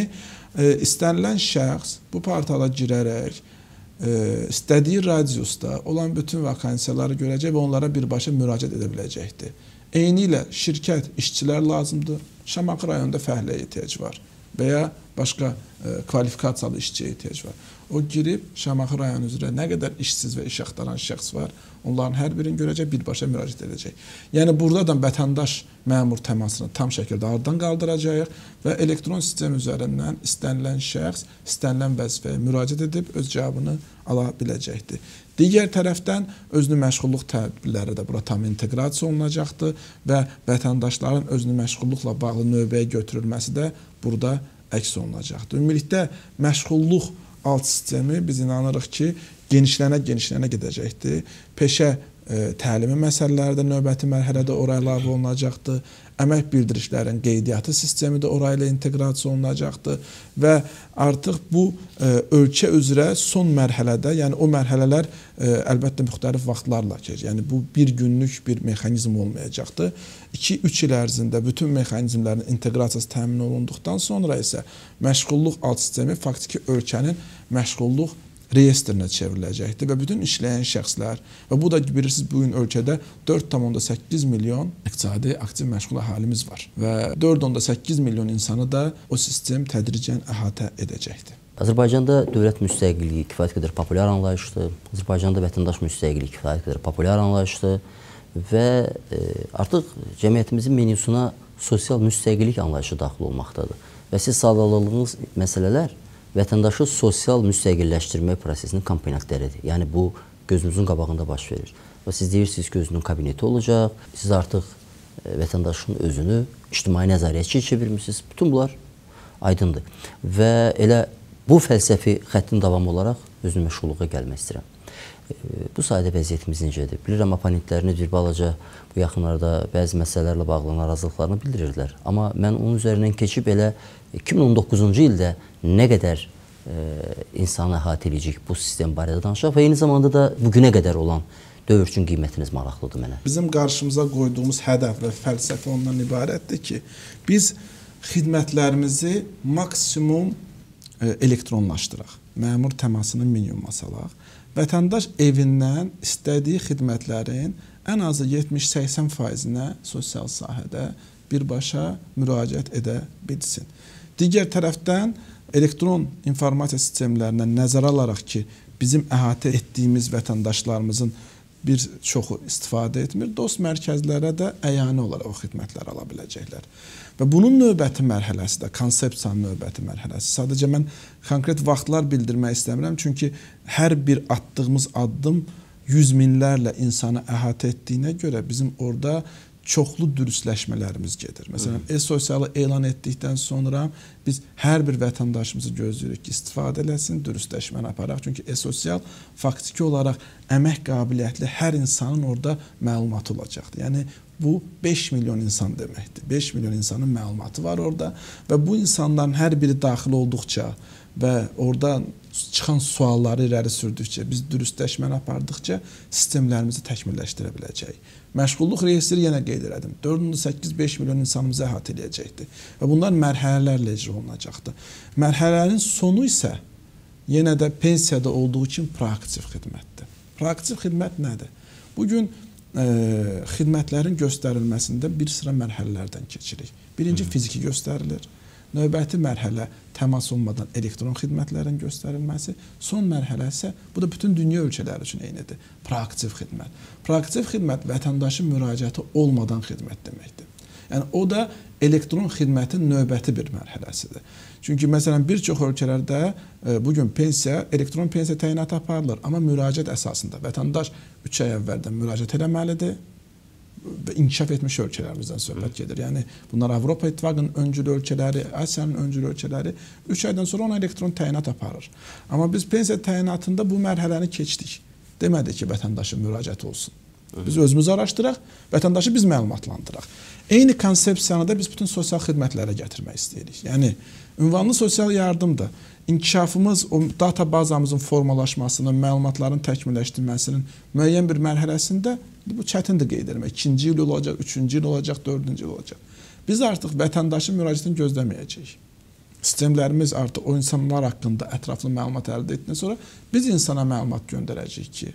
e, istənilən şəxs bu portala girərək e, istədiyi radiusda olan bütün vakansiyaları görəcək və onlara birbaşa müraciət edə biləcəkdir. Eyni ilə şirkət işçilər lazımdır. Şamaxı rayonunda fəhləyə ehtiyac var və ya başqa e, kvalifikasiyalı işçiyə ehtiyac var. O girib Şamaxı rayonu üzrə nə qədər işsiz və iş axtaran şəxs var, onların hər birini görəcək, birbaşa müraciət edəcək. Yəni burada da vətəndaş məmur təmasını tam şəkildə aradan qaldıracağıq və elektron sistem üzərindən istənilən şəxs istənilən vəzifəyə müraciət edib öz cavabını ala biləcəkdir. Digər tərəfdən özünü məşğulluq tədbirləri də bura tam inteqrasiya olunacaqdır və vətəndaşların özünü məşğulluqla bağlı növbəyə götürülməsi də burada əks olunacaqdır. Ümumilikdə məşğulluq alt sistemi biz inanırıq ki, genişlənə-genişlənə gedəcəkdir. Peşə e, təlimi məsələləri də növbəti mərhələdə ora əlavə olunacaqdır. Əmək bildirişlərinin qeydiyyatı sistemi də ora ilə inteqrasiya olunacaqdır və artıq bu e, ölkə üzrə son mərhələdə, yəni o mərhələlər e, əlbəttə müxtəlif vaxtlarla keçir. Yəni bu bir günlük bir mexanizm olmayacaqdır. 2-3 il ərzində bütün mexanizmlərin inteqrasiyası təmin olunduqdan sonra isə məşğulluq alt sistemi faktiki ölkənin məşğulluq reyestrinə çevriləcəkdir və bütün işləyən şəxslər və bu da bilirsiniz bu gün ölkədə 4.8 milyon iqtisadi aktiv məşğul əhalimiz var və 4.8 milyon insanı da o sistem tədricən əhatə edəcəkdir. Azərbaycanda dövlət müstəqilliyi kifayət qədər populyar anlayışdır. Azərbaycanda vətəndaş müstəqilliyi kifayət qədər populyar anlayışdır və e, artıq cəmiyyətimizin menüsuna sosial müstəqillik anlayışı daxil olmaqdadır. Və siz sadaladığınız məsələlər vətəndaşı sosial müstəqilləşdirmə prosesinin komponentləridir. Yəni bu gözümüzün qabağında baş verir. Və siz deyirsiniz ki, özünün kabineti olacaq. Siz artıq e, vətəndaşın özünü ictimai nəzarətçi çevirmisiniz. Bütün bunlar aydındır. Və elə bu fəlsəfi xəttin davamı olaraq özünü məşğulluğa gəlmək istəyirəm. E, bu sayədə vəziyyətimiz necədir? Bilirəm, oponentləriniz bir balaca bu yaxınlarda bəzi məsələlərlə bağlı narazılıqlarını bildirirdilər. Amma mən onun üzərindən keçib elə 2019-cu ildə nə qədər e, insanı əhatə edəcək bu sistem barədə danışaq və eyni zamanda da bu günə qədər olan dövr üçün qiymətiniz maraqlıdır mənə. Bizim qarşımıza qoyduğumuz hədəf və fəlsəfə ondan ibarətdir ki, biz xidmətlərimizi maksimum e, elektronlaşdıraq. Məmur təmasını minimuma salaq. Vətəndaş evindən istədiyi xidmətlərin ən azı 70-80%-nə sosial sahədə birbaşa müraciət edə bilsin. Digər tərəfdən elektron informasiya sistemlərinə nəzərə alaraq ki, bizim əhatə etdiyimiz vətəndaşlarımızın bir çoxu istifadə etmir. Dost mərkəzlərə də əyani olaraq o xidmətləri ala biləcəklər. Və bunun növbəti mərhələsi də konsepsiyanın növbəti mərhələsi. Sadəcə mən konkret vaxtlar bildirmək istəmirəm, çünki hər bir atdığımız addım yüz minlərlə insanı əhatə etdiyinə görə bizim orada çoxlu dürüstləşmələrimiz gedir. Məsələn, e-sosialı elan etdikdən sonra biz hər bir vətəndaşımızı gözləyirik ki, istifadə eləsin, dürüstləşməni aparaq. Çünki e-sosial faktiki olaraq əmək qabiliyyətli hər insanın orada məlumatı olacaqdır. Yəni bu 5 milyon insan deməkdir. 5 milyon insanın məlumatı var orada və bu insanların hər biri daxil olduqca və oradan çıxan sualları irəli sürdükcə, biz dürüstləşməni apardıqca sistemlərimizi təkmilləşdirə biləcəyik. Məşğulluq reyestri yenə qeyd elədim. 4.8-5 milyon insanımızı əhatə edəcəkdir və bunlar mərhələlərlə icra olunacaqdır. Mərhələlərin sonu isə yenə də pensiyada olduğu kimi proaktiv xidmətdir. Proaktiv xidmət nədir? Bu gün e, xidmətlərin göstərilməsində bir sıra mərhələlərdən keçirik. Birinci fiziki göstərilir. Növbəti mərhələ təmas olmadan elektron xidmətlərin göstərilməsi, son mərhələ isə bu da bütün dünya ölkələri üçün eynidir. Proaktiv xidmət. Proaktiv xidmət vətəndaşın müraciəti olmadan xidmət deməkdir. Yəni o da elektron xidmətin növbəti bir mərhələsidir. Çünki məsələn bir çox ölkələrdə e, bu gün pensiya, elektron pensiya təyinatı aparılır, amma müraciət əsasında vətəndaş 3 ay əvvəldən müraciət etməlidir və inkişaf etmiş ölkələrimizdən söhbət gedir. Yəni bunlar Avropa İttifaqının öncül ölkələri, Asiyanın öncül ölkələri 3 aydan sonra ona elektron təyinat aparır. Amma biz pensiya təyinatında bu mərhələni keçdik. Demədik ki, vətəndaşın müraciəti olsun. Biz özümüz araşdıraq, vətəndaşı biz məlumatlandıraq. Eyni konsepsiyanı da biz bütün sosial xidmətlərə gətirmək istəyirik. Yəni ünvanlı sosial yardım da inkişafımız o data bazamızın formalaşmasının, məlumatların təkmilləşdirilməsinin müəyyən bir mərhələsində bu çətindir qeyd etmək. 2-ci il olacaq, 3-cü il olacaq, 4-cü il olacaq. Biz artıq vətəndaşın müraciətini gözləməyəcəyik. Sistemlərimiz artıq o insanlar haqqında ətraflı məlumat əldə etdikdən sonra biz insana məlumat göndərəcəyik ki,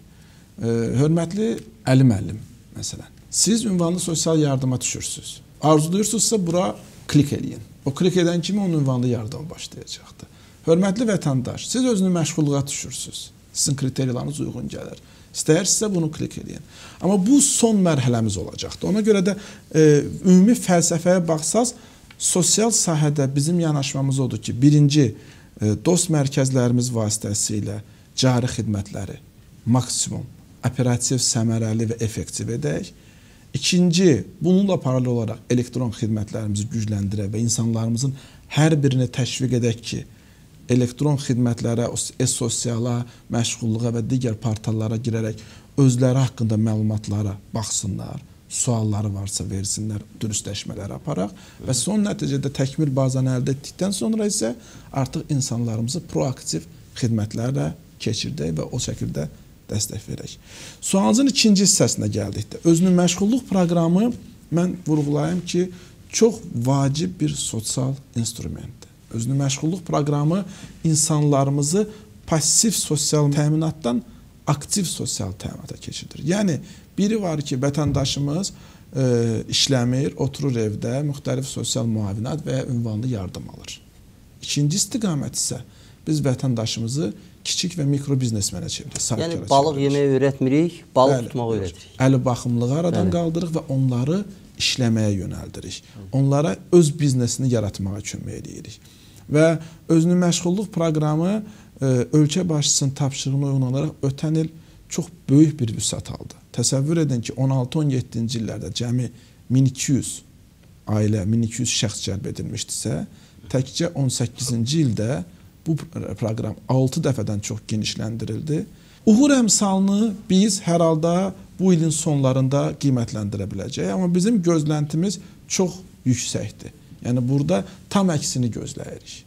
hörmətli Əli müəllim məsələn, siz ünvanlı sosial yardıma düşürsüz. Arzulayırsınızsa bura klik eləyin. O klik edən kimi onun ünvanlı yardım başlayacaqdır. Hörmətli vətəndaş, siz özünü məşğulluğa düşürsüz. Sizin kriteriyalarınız uyğun gəlir. İstəyirsinizsə bunu klik edin. Amma bu son mərhələmiz olacaqdır. Ona görə də e, ümumi fəlsəfəyə baxsaz, sosial sahədə bizim yanaşmamız odur ki, birinci e, dost mərkəzlərimiz vasitəsilə cari xidmətləri maksimum operativ, səmərəli və effektiv edək. İkinci, bununla paralel olaraq elektron xidmətlərimizi gücləndirək və insanlarımızın hər birini təşviq edək ki, elektron xidmətlərə, e-sosiala, məşğulluğa və digər portallara girərək özləri haqqında məlumatlara baxsınlar, sualları varsa versinlər, dürüstləşmələr aparaq və son nəticədə təkmil bazanı əldə etdikdən sonra isə artıq insanlarımızı proaktiv xidmətlərlə keçirdək və o şəkildə dəstək verək. Sualınızın ikinci hissəsinə gəldikdə, özünü məşğulluq proqramı mən vurğulayım ki, çox vacib bir sosial instrumentdir. Özünü məşğulluq proqramı insanlarımızı passiv sosial təminatdan aktiv sosial təminata keçirir. Yəni biri var ki, vətəndaşımız e, işləmir, oturur evdə, müxtəlif sosial müavinət və ya ünvanlı yardım alır. İkinci istiqamət isə biz vətəndaşımızı kiçik və mikro biznesmenə çeviririk. Yəni balıq yeməyi öyrətmirik, balıq Bəli, tutmağı öyrədirik. Əli baxımlığı aradan Bəli. qaldırırıq və onları işləməyə yönəldirik. Onlara öz biznesini yaratmağa kömək edirik. Və özünü məşğulluq proqramı e, ölkə başçısının tapşırığına uyğun olaraq ötən il çox böyük bir vüsət aldı. Təsəvvür edin ki, 16-17-ci illərdə cəmi 1200 ailə, 1200 şəxs cəlb edilmişdisə, təkcə 18-ci ildə bu proqram 6 dəfədən çox genişləndirildi. Uğur əmsalını biz hər halda bu ilin sonlarında qiymətləndirə biləcəyik, amma bizim gözləntimiz çox yüksəkdir. Yəni burada tam əksini gözləyirik.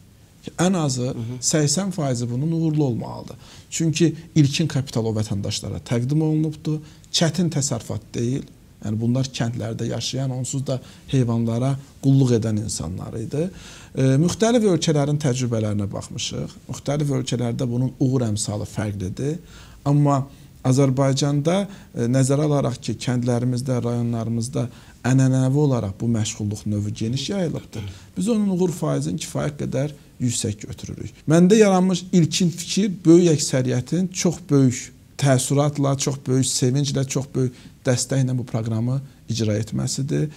Ən azı 80% bunun uğurlu olmalıdır. Çünki ilkin kapital o vətəndaşlara təqdim olunubdur. Çətin təsərrüfat deyil. Yəni bunlar kəndlərdə yaşayan, onsuz da heyvanlara qulluq edən insanlar idi. E, müxtəlif ölkələrin təcrübələrinə baxmışıq. Müxtəlif ölkələrdə bunun uğur əmsalı fərqlidir. Amma Azərbaycanda e, nəzərə alaraq ki, kəndlərimizdə, rayonlarımızda ənənəvi olaraq bu məşğulluq növü geniş yayılıbdır. Biz onun uğur faizini kifayət qədər yüksək götürürük. Məndə yaranmış ilkin fikir böyük əksəriyyətin çox böyük təəssüratla, çox böyük sevinclə, çox böyük dəstəklə bu proqramı icra etməsidir.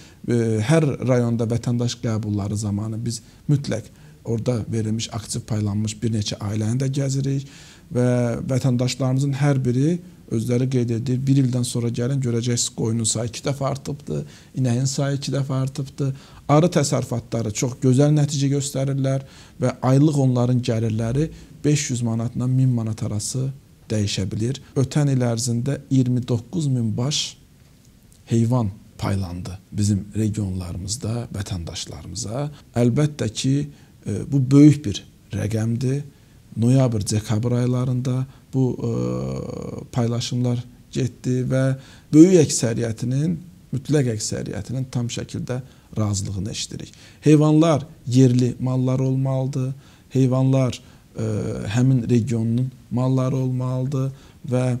Hər rayonda vətəndaş qəbulları zamanı biz mütləq orada verilmiş aktiv paylanmış bir neçə ailəni də gəzirik və vətəndaşlarımızın hər biri özləri qeyd edir. Bir ildən sonra gəlin görəcəksiniz qoyunun sayı 2 dəfə artıbdı, inəyin sayı 2 dəfə artıbdı. Arı təsərrüfatları çox gözəl nəticə göstərirlər və aylıq onların gəlirləri 500 manatla 1000 manat arası dəyişə bilir. Ötən il ərzində 29 min baş heyvan paylandı bizim regionlarımızda vətəndaşlarımıza. Əlbəttə ki, e, bu böyük bir rəqəmdir. Noyabr-dekabr aylarında bu e, paylaşımlar getdi və böyük əksəriyyətinin, mütləq əksəriyyətinin tam şəkildə razılığını eşidirik. Heyvanlar yerli mallar olmalıdır. Heyvanlar ə, həmin regionun malları olmalıdır və ə,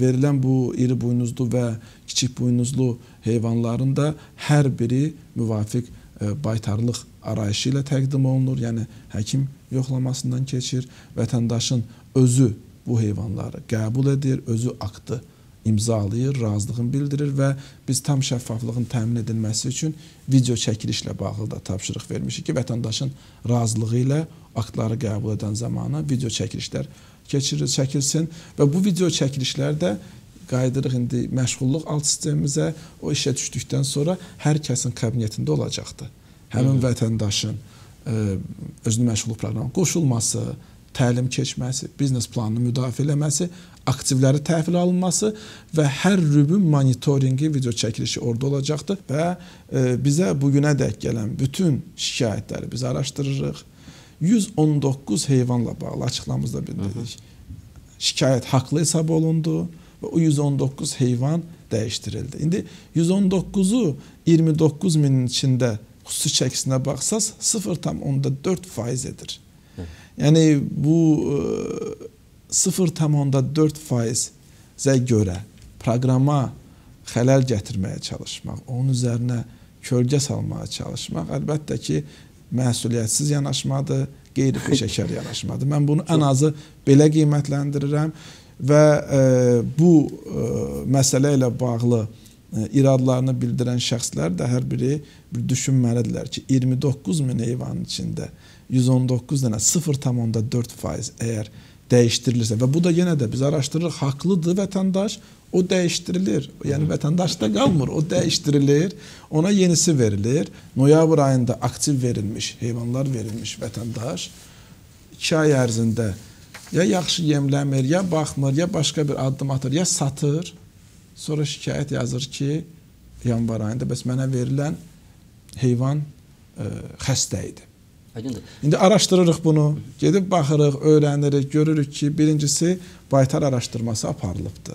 verilən bu iri buynuzlu və kiçik buynuzlu heyvanların da hər biri müvafiq ə, baytarlıq arayışı ilə təqdim olunur. Yəni həkim yoxlamasından keçir, vətəndaşın özü bu heyvanları qəbul edir, özü aktı imzalayır, razılığını bildirir və biz tam şəffaflığın təmin edilməsi üçün video çəkilişlə bağlı da tapşırıq vermişik ki, vətəndaşın razılığı ilə aktları qəbul edən zamanı video çəkilişlər keçirir, çəkilsin və bu video çəkilişlər də qayıdırıq indi məşğulluq alt sistemimizə. O işə düşdükdən sonra hər kəsin kabinetində olacaqdır. Həmin Hı. vətəndaşın ə, e, özünü məşğulluq proqramına qoşulması, təlim keçməsi, biznes planını müdafiə eləməsi, aktivləri təhvil alınması və hər rübün monitorinqi video çəkilişi orada olacaqdır və e, bizə bu günədək gələn bütün şikayətləri biz araşdırırıq. 119 heyvanla bağlı açıqlamamızda bildirdik. Şikayət haqlı hesab olundu və o 119 heyvan dəyişdirildi. İndi 119-u 29 minin içində xüsusi çəkisinə baxsaz 0,4% edir. Hı. Yəni bu ə, 0,4%-ə görə proqrama xələl gətirməyə çalışmaq, onun üzərinə kölgə salmağa çalışmaq əlbəttə ki, məsuliyyətsiz yanaşmadır, qeyri-peşəkar [LAUGHS] yanaşmadır. Mən bunu ən azı belə qiymətləndirirəm və e, bu e, məsələ ilə bağlı e, iradlarını bildirən şəxslər də hər biri düşünməlidirlər ki, 29 min heyvanın içində 119 dənə 0,4% əgər dəyişdirilirsə və bu da yenə də biz araşdırırıq, haqlıdır vətəndaş, o dəyişdirilir. Yəni vətəndaşda qalmır, o dəyişdirilir, ona yenisi verilir. Noyabr ayında aktiv verilmiş, heyvanlar verilmiş vətəndaş 2 ay ərzində ya yaxşı yemləmir, ya baxmır, ya başqa bir addım atır, ya satır. Sonra şikayət yazır ki, yanvar ayında bəs mənə verilən heyvan ə, e, xəstə idi. Aydındır. İndi araşdırırıq bunu, gedib baxırıq, öyrənirik, görürük ki, birincisi baytar araşdırması aparılıbdı.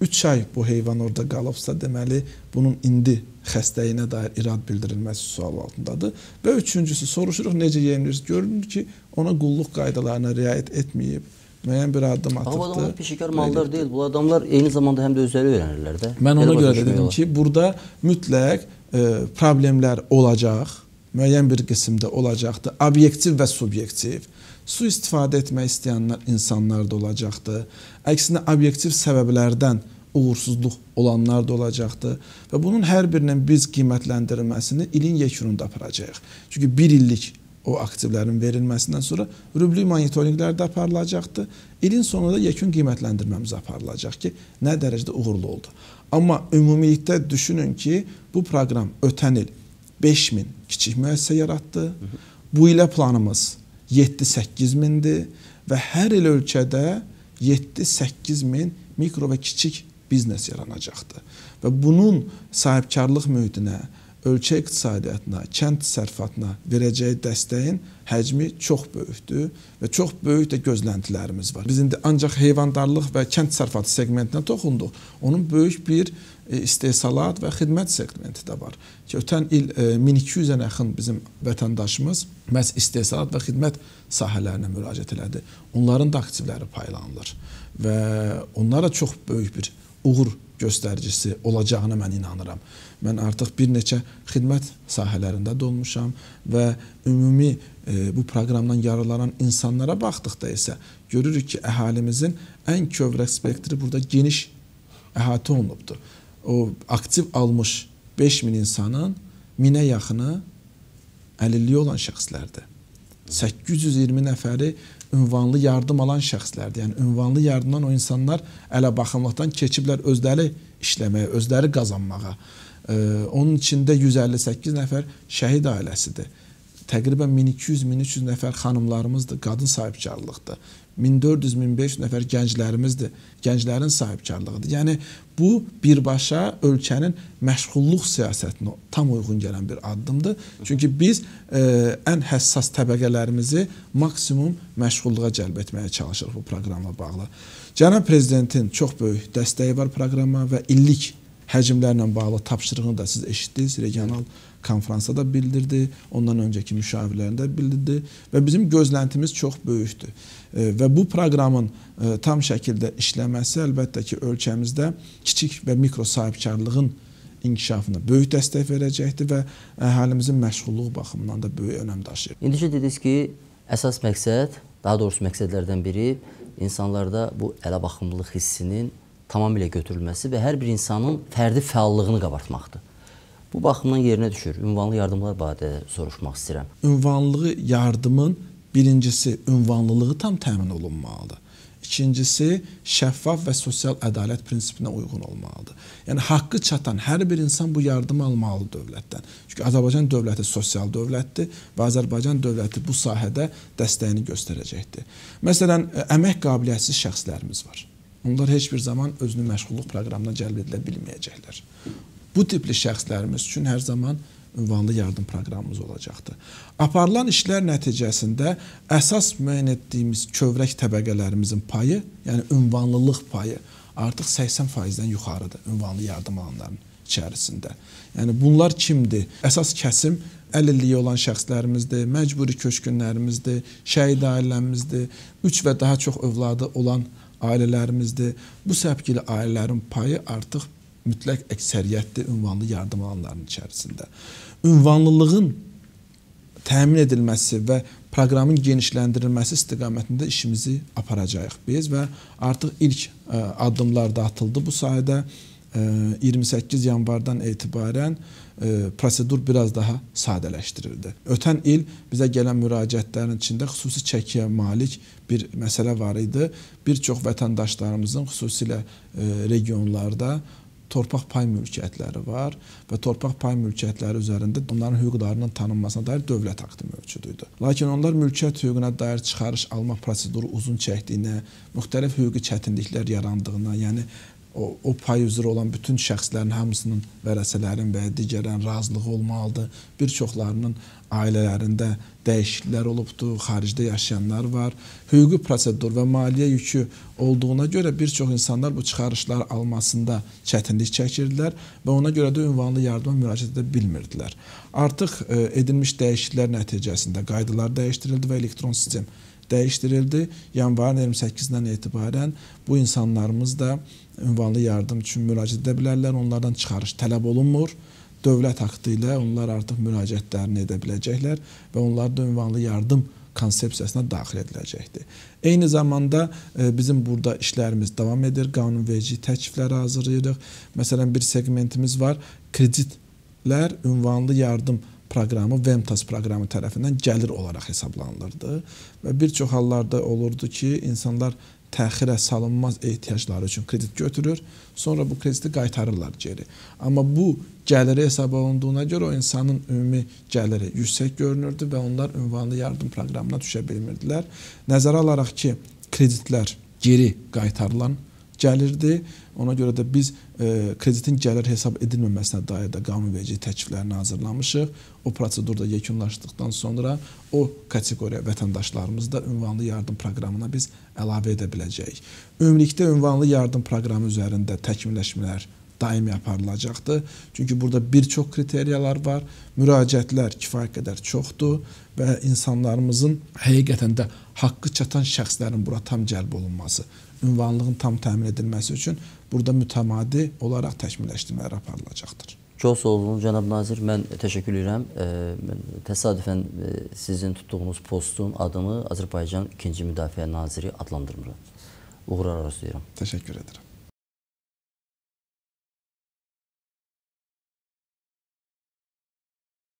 3 ay bu heyvan orada qalıbsa, deməli bunun indi xəstəliyinə dair irad bildirilməsi sual altındadır. Və üçüncüsü soruşuruq necə yenilir? Görünür ki, ona qulluq qaydalarına riayət etməyib müəyyən bir addım atıbdı. Amma adamlar peşəkar mallar deyil. Bu adamlar eyni zamanda həm də özləri öyrənirlər də. Mən ona görə dedim ki, burada mütləq e, problemlər olacaq müəyyən bir qismdə olacaqdır. Obyektiv və subyektiv. Su istifadə etmək istəyənlər insanlar da olacaqdır. Əksinə obyektiv səbəblərdən uğursuzluq olanlar da olacaqdır və bunun hər birinin biz qiymətləndirilməsini ilin yekununda aparacağıq. Çünki 1 illik o aktivlərin verilməsindən sonra rüblü monitorinqlər də aparılacaqdır. İlin sonunda yekun qiymətləndirməmiz aparılacaq ki, nə dərəcədə uğurlu oldu. Amma ümumilikdə düşünün ki, bu proqram ötən il 5000 kiçik müəssisə yaratdı. Bu ilə planımız 7-8 mindir və hər il ölkədə 7-8 min mikro və kiçik biznes yaranacaqdır. Və bunun sahibkarlıq mühitinə, ölkə iqtisadiyyatına, kənd təsərrüfatına verəcəyi dəstəyin həcmi çox böyükdür və çox böyük də gözləntilərimiz var. Biz indi ancaq heyvandarlıq və kənd təsərrüfatı seqmentinə toxunduq. Onun böyük bir istehsalat və xidmət segmenti də var. Ki ötən il 1200-ə e, yaxın bizim vətəndaşımız məhz istehsalat və xidmət sahələrinə müraciət elədi. Onların da aktivləri paylanılır və onlara çox böyük bir uğur göstəricisi olacağına mən inanıram. Mən artıq bir neçə xidmət sahələrində dolmuşam və ümumi e, bu proqramdan yararlanan insanlara baxdıqda isə görürük ki, əhalimizin ən kövrək spektri burada geniş əhatə olunubdur o aktiv almış 5000 insanın minə yaxını əlilliyi olan şəxslərdir. 820 nəfəri ünvanlı yardım alan şəxslərdir. Yəni ünvanlı yardımdan o insanlar ələ baxımlıqdan keçiblər özləri işləməyə, özləri qazanmağa. Ee, onun içində 158 nəfər şəhid ailəsidir. Təqribən 1200-1300 nəfər xanımlarımızdır, qadın sahibkarlıqdır. 1400-1500 nəfər gənclərimizdir, gənclərin sahibkarlığıdır. Yəni bu birbaşa ölkənin məşğulluq siyasətinə tam uyğun gələn bir addımdır. Çünki biz e, ən həssas təbəqələrimizi maksimum məşğulluğa cəlb etməyə çalışırıq bu proqramla bağlı. Cənab prezidentin çox böyük dəstəyi var proqrama və illik həcmlərlə bağlı tapşırığını da siz eşitdiniz. Regional konfransda da bildirdi, ondan öncəki müşavirlərində bildirdi və bizim gözləntimiz çox böyükdür. E, və bu proqramın e, tam şəkildə işləməsi əlbəttə ki, ölkəmizdə kiçik və mikro sahibkarlığın inkişafına böyük dəstək verəcəkdir və əhalimizin məşğulluq baxımından da böyük önəm daşıyır. İndiki dediniz ki, əsas məqsəd, daha doğrusu məqsədlərdən biri insanlarda bu ələ baxımlılıq hissinin tamamilə götürülməsi və hər bir insanın fərdi fəallığını qabartmaqdır. Bu baxımdan yerinə düşür. Ünvanlı yardımlar barədə soruşmaq istəyirəm. Ünvanlı yardımın birincisi ünvanlılığı tam təmin olunmalıdır. İkincisi, şəffaf və sosial ədalət prinsipinə uyğun olmalıdır. Yəni haqqı çatan hər bir insan bu yardımı almalıdır dövlətdən. Çünki Azərbaycan dövləti sosial dövlətdir və Azərbaycan dövləti bu sahədə dəstəyini göstərəcəkdir. Məsələn, əmək qabiliyyətsiz şəxslərimiz var. Onlar heç bir zaman özünü məşğulluq proqramına cəlb edilə bilməyəcəklər. Bu tipli şəxslərimiz üçün hər zaman ünvanlı yardım proqramımız olacaqdır. Aparılan işlər nəticəsində əsas müəyyən etdiyimiz kövrək təbəqələrimizin payı, yəni ünvanlılıq payı artıq 80%-dən yuxarıdır ünvanlı yardım alanların içərisində. Yəni bunlar kimdir? Əsas kəsim əlilliyi olan şəxslərimizdir, məcburi köçkünlərimizdir, şəhid ailəmizdir, 3 və daha çox övladı olan ailələrimizdir. Bu səbkili ailələrin payı artıq mütləq əksəriyyətdir ünvanlı yardım alanların içərisində. Ünvanlılığın təmin edilməsi və proqramın genişləndirilməsi istiqamətində işimizi aparacağıq biz və artıq ilk ə, addımlar da atıldı bu sahədə. Ə, 28 yanvardan etibarən ə, prosedur biraz daha sadələşdirildi. Ötən il bizə gələn müraciətlərin içində xüsusi çəkiyə malik bir məsələ var idi. Bir çox vətəndaşlarımızın xüsusilə ə, regionlarda torpaq pay mülkiyyətləri var və torpaq pay mülkiyyətləri üzərində onların hüquqlarının tanınmasına dair dövlət aktı mövcud idi. Lakin onlar mülkiyyət hüququna dair çıxarış almaq proseduru uzun çəkdiyinə, müxtəlif hüquqi çətinliklər yarandığına, yəni o, o pay üzrə olan bütün şəxslərin hamısının vərəsələrin və digərlərin razılığı olmalıdır. Bir çoxlarının ailələrində dəyişikliklər olubdur, xaricdə yaşayanlar var. Hüquqi prosedur və maliyyə yükü olduğuna görə bir çox insanlar bu çıxarışlar almasında çətinlik çəkirdilər və ona görə də ünvanlı yardıma müraciət edə bilmirdilər. Artıq e, edilmiş dəyişikliklər nəticəsində qaydalar dəyişdirildi və elektron sistem dəyişdirildi. Yanvarın 28-dən etibarən bu insanlarımız da ünvanlı yardım üçün müraciət edə bilərlər. Onlardan çıxarış tələb olunmur dövlət aktı ilə onlar artıq müraciətlərini edə biləcəklər və onlar da ünvanlı yardım konsepsiyasına daxil ediləcəkdir. Eyni zamanda e, bizim burada işlərimiz davam edir. Qanunverici təklifləri hazırlayırıq. Məsələn, bir segmentimiz var. Kreditlər ünvanlı yardım proqramı VEMTAS proqramı tərəfindən gəlir olaraq hesablanılırdı və bir çox hallarda olurdu ki, insanlar təxirə salınmaz ehtiyacları üçün kredit götürür, sonra bu krediti qaytarırlar geri. Amma bu gəliri hesab olunduğuna görə o insanın ümumi gəliri yüksək görünürdü və onlar ünvanlı yardım proqramına düşə bilmirdilər. Nəzərə alaraq ki, kreditlər geri qaytarılan gəlirdi. Ona görə də biz e, kreditin gəlir hesab edilməməsinə dair də qanunverici təkliflərini hazırlamışıq. O prosedurda yekunlaşdıqdan sonra o kateqoriya vətəndaşlarımız da ünvanlı yardım proqramına biz əlavə edə biləcəyik. Ümumilikdə ünvanlı yardım proqramı üzərində təkmilləşmələr daimi aparılacaqdır. Çünki burada bir çox kriteriyalar var. Müraciətlər kifayət qədər çoxdur və insanlarımızın həqiqətən də haqqı çatan şəxslərin bura tam cəlb olunması ünvanlığın tam təmin edilməsi üçün burada mütəmadi olaraq təkmilləşdirmələr aparılacaqdır. Çox sağ olun cənab nazir. Mən təşəkkür edirəm. Mən təsadüfən sizin tutduğunuz postun adını Azərbaycan 2-ci Müdafiə Naziri adlandırmıram. Uğurlar arzulayıram. Təşəkkür edirəm.